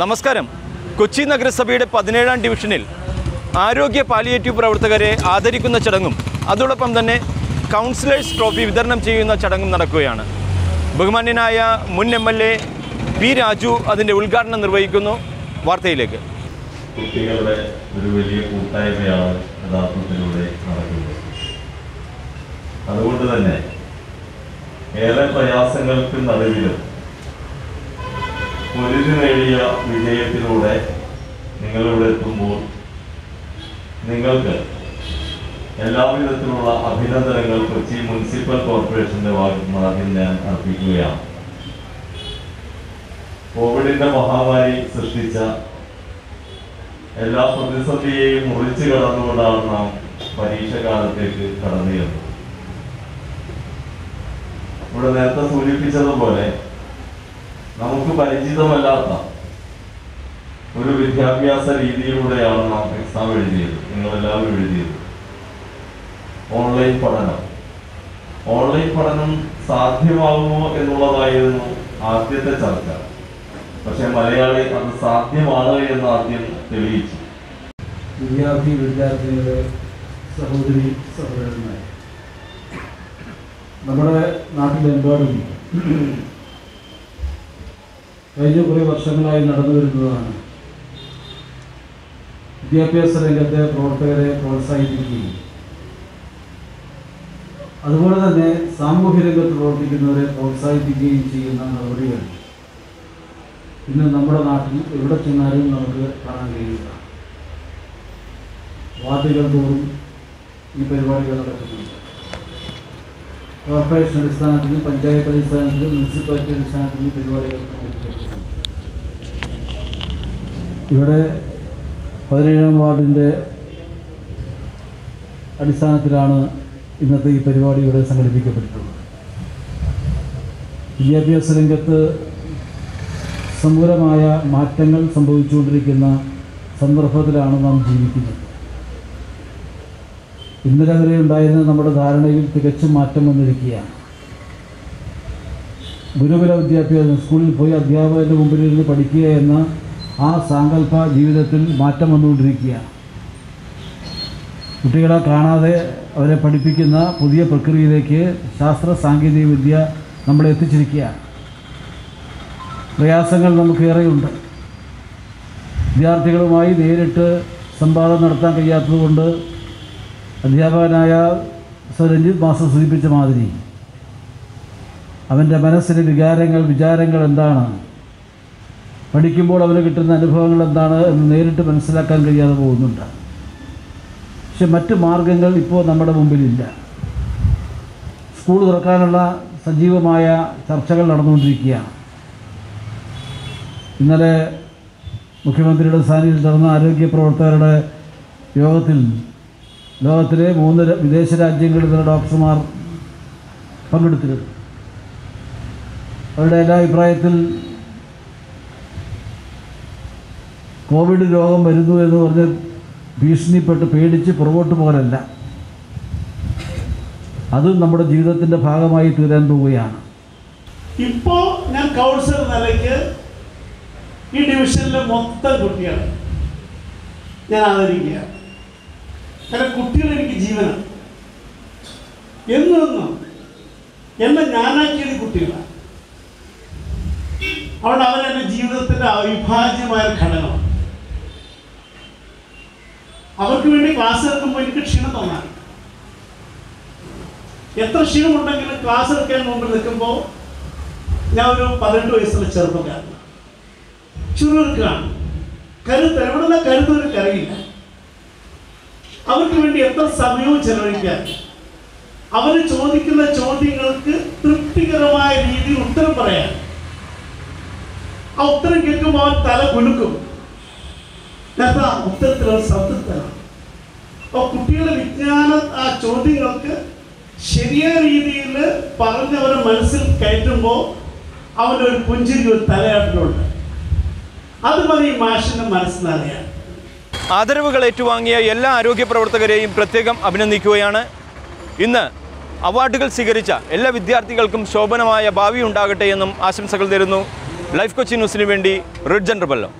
നമസ്കാരം. കൊച്ചി നഗരസഭയുടെ പതിനേഴാം ഡിവിഷനിൽ ആരോഗ്യ പാലിയേറ്റീവ് പ്രവർത്തകരെ ആദരിക്കുന്ന ചടങ്ങും അതോടൊപ്പം തന്നെ കൗൺസിലേഴ്സ് ട്രോഫി വിതരണം ചെയ്യുന്ന ചടങ്ങും നടക്കുകയാണ്. ബഹുമാന്യനായ മുൻ M L A P Raju അതിന്റെ ഉദ്ഘാടനം നിർവഹിക്കുന്നു. വാർത്തയിലേക്ക്. കുട്ടികളുടെ ഒരു വലിയ കൂട്ടായ്മയാണ് യഥാർത്ഥത്തിലൂടെ നടക്കുന്നത്. അതുകൊണ്ട് തന്നെ ഏറെ പ്രയാസങ്ങൾക്ക് നടുവിലും പൊരുതി നേടിയ വിജയത്തിലൂടെ നിങ്ങളിവിടെ എത്തുമ്പോൾ നിങ്ങൾക്ക് എല്ലാവിധത്തിലുള്ള അഭിനന്ദനങ്ങൾ കൊച്ചി മുനിസിപ്പൽ കോർപ്പറേഷന്റെ ഭാഗത്തുനിന്ന് ഞാൻ അർപ്പിക്കുകയാണ്. കോവിഡിന്റെ മഹാമാരി സൃഷ്ടിച്ച എല്ലാ പ്രതിസന്ധിയെയും മുറിച്ചു കടന്നുകൊണ്ടാണ് നാം പരീക്ഷ കാലത്തേക്ക് കടന്നു ചെന്നത് ഇവിടെ നേരത്തെ സൂചിപ്പിച്ചതുപോലെ നമുക്ക് പരിചിതമല്ലാത്ത ഒരു വിദ്യാഭ്യാസ രീതിയിലൂടെയാണ് നാം എക്സാം എഴുതിയത്. നിങ്ങളെല്ലാവരും എഴുതിയത്. ഓൺലൈൻ പഠനം. ഓൺലൈൻ പഠനം സാധ്യമാകുമോ എന്നുള്ളതായിരുന്നു ആദ്യത്തെ ചർച്ച. പക്ഷെ മലയാളി അത് സാധ്യമാണ് എന്ന് ആദ്യം തെളിയിച്ചു. വിദ്യാർത്ഥി വിദ്യാർത്ഥികളെ സഹോദരി സഹോദരന്മാരെ നമ്മുടെ നാട്ടിലെമ്പാടും കഴിഞ്ഞ കുറേ വർഷങ്ങളായി നടന്നു വരുന്നതാണ്. വിദ്യാഭ്യാസ രംഗത്തെ പ്രവർത്തകരെ പ്രോത്സാഹിപ്പിക്കുകയും അതുപോലെ തന്നെ സാമൂഹ്യ രംഗത്ത് പ്രവർത്തിക്കുന്നവരെ പ്രോത്സാഹിപ്പിക്കുകയും ചെയ്യുന്ന നടപടികൾ ഇന്ന് നമ്മുടെ നാട്ടിൽ എവിടെ ചെന്നാലും നമുക്ക് കാണാൻ കഴിയുക വാർഡുകൾ തോറും ഈ പരിപാടികൾ നടക്കുന്നുണ്ട്. കോർപ്പറേഷൻ അടിസ്ഥാനത്തിലും പഞ്ചായത്ത് അടിസ്ഥാനത്തിലും മുനിസിപ്പാലിറ്റി അടിസ്ഥാനത്തിലും പരിപാടികൾ ഇവിടെ പതിനേഴാം വാർഡിന്റെ അടിസ്ഥാനത്തിലാണ് ഇന്നത്തെ ഈ പരിപാടി ഇവിടെ സംഘടിപ്പിക്കപ്പെട്ടിട്ടുള്ളത്. വിദ്യാഭ്യാസ രംഗത്ത് സമൂലമായ മാറ്റങ്ങൾ സംഭവിച്ചുകൊണ്ടിരിക്കുന്ന സന്ദർഭത്തിലാണ് നാം ജീവിക്കുന്നത്. ഇന്നലെ വരെ ഉണ്ടായിരുന്ന നമ്മുടെ ധാരണയിൽ തികച്ചും മാറ്റം വന്നിരിക്കുകയാണ്. ഗുരുകുല വിദ്യാഭ്യാസം സ്കൂളിൽ പോയി അധ്യാപകന്റെ മുമ്പിൽ ഇരുന്ന് പഠിക്കുക എന്ന ആ സാങ്കല്പ ജീവിതത്തിൽ മാറ്റം വന്നുകൊണ്ടിരിക്കുകയാണ്. കുട്ടികളെ കാണാതെ അവരെ പഠിപ്പിക്കുന്ന പുതിയ പ്രക്രിയയിലേക്ക് ശാസ്ത്ര സാങ്കേതിക വിദ്യ നമ്മളെ എത്തിച്ചിരിക്കുകയാണ്. പ്രയാസങ്ങൾ നമുക്കേറെയുണ്ട് വിദ്യാർത്ഥികളുമായി നേരിട്ട് സംവാദം നടത്താൻ കഴിയാത്തതുകൊണ്ട് അധ്യാപകനായ സർ രഞ്ജിത് മാസ്റ്റർ സൂചിപ്പിച്ച മാതിരി അവന്റെ മനസ്സിലെ വികാരങ്ങൾ വിചാരങ്ങൾ എന്താണ്? പഠിക്കുമ്പോൾ അവന് കിട്ടുന്ന അനുഭവങ്ങൾ എന്താണ് എന്ന് നേരിട്ട് മനസ്സിലാക്കാൻ കഴിയാതെ പോകുന്നുണ്ട്. പക്ഷെ മറ്റ് മാർഗങ്ങൾ ഇപ്പോൾ നമ്മുടെ മുമ്പിലില്ല. സ്കൂൾ തുറക്കാനുള്ള സജീവമായ ചർച്ചകൾ നടന്നുകൊണ്ടിരിക്കുകയാണ്. ഇന്നലെ മുഖ്യമന്ത്രിയുടെ സാന്നിധ്യത്തിൽ നടന്ന ആരോഗ്യ പ്രവർത്തകരുടെ യോഗത്തിൽ ലോകത്തിലെ മൂന്ന് വിദേശ രാജ്യങ്ങളിൽ നിന്ന് ഡോക്ടർമാർ പങ്കെടുത്തിരുന്നു അവരുടെ എല്ലാ അഭിപ്രായത്തിൽ കോവിഡ് രോഗം വരുന്നു എന്ന് പറഞ്ഞ് ഭീഷണിപ്പെട്ട് പേടിച്ച് പുറകോട്ട് പോകാനല്ല അതും നമ്മുടെ ജീവിതത്തിന്റെ ഭാഗമായി തീരാൻ പോവുകയാണ്. ഇപ്പോ ഞാൻ കൗൺസിലർ നിലയ്ക്ക് ഈ ഡിവിഷനിലെ മൊത്തം കുട്ടികളെ. ഞാൻ ആദരിക്കുക കാരണം കുട്ടികൾ എനിക്ക് ജീവനാണ് എന്നും എന്നെ ഞാനാക്കിയത് കുട്ടികളാണ് അവിടെ അവരെന്റെ ജീവിതത്തിന്റെ അവിഭാജ്യമായ ഘടകമാണ്. അവർക്ക് വേണ്ടി ക്ലാസ് എടുക്കുമ്പോൾ എനിക്ക് ക്ഷീണം തോന്നാൻ എത്ര ക്ഷീണമുണ്ടെങ്കിലും ക്ലാസ് എടുക്കാൻ മുമ്പിൽ നിൽക്കുമ്പോൾ ഞാൻ ഒരു പതിനെട്ട് വയസ്സുള്ള ചെറുപ്പക്കാരനാണ് ചുരുക്കാണ് കരുത്ത് എവിടെ നിന്നാ കരുത്ത് ഒരു കറിയില്ല അവർക്ക് വേണ്ടി എത്ര സമയവും ചെലവഴിക്കാൻ. അവർ ചോദിക്കുന്ന ചോദ്യങ്ങൾക്ക് തൃപ്തികരമായ രീതിയിൽ ഉത്തരം പറയാൻ. ആ ഉത്തരം കേൾക്കുമ്പോൾ അവൻ തല കുലുക്കും. ഉത്തരത്തിൽ അവർ സംതൃപ്തനാണ്. അപ്പോൾ കുട്ടികളുടെ വിജ്ഞാന ആ ചോദ്യങ്ങൾക്ക് ശരിയായ രീതിയിൽ പറഞ്ഞവരെ മനസ്സിൽ കയറ്റുമ്പോൾ അവന്റെ ഒരു പുഞ്ചിരി ഒരു തലയാട്ടിലുണ്ട്. അത് മതി മാഷിന്റെ മാഷിന്റെ മനസ്സിനറിയാൻ. ആദരവുകൾ ഏറ്റുവാങ്ങിയ എല്ലാ ആരോഗ്യ പ്രവർത്തകരെയും പ്രത്യേകം അഭിനന്ദിക്കുകയാണ്. ഇന്ന് അവാർഡുകൾ സ്വീകരിച്ച എല്ലാ വിദ്യാർത്ഥികൾക്കും ശോഭനമായ ഭാവി ഉണ്ടാകട്ടെ എന്നും ആശംസകൾ തരുന്നു. ലൈഫ് കൊച്ചി ന്യൂസിന് വേണ്ടി റിഡ് റിബല്ലോ.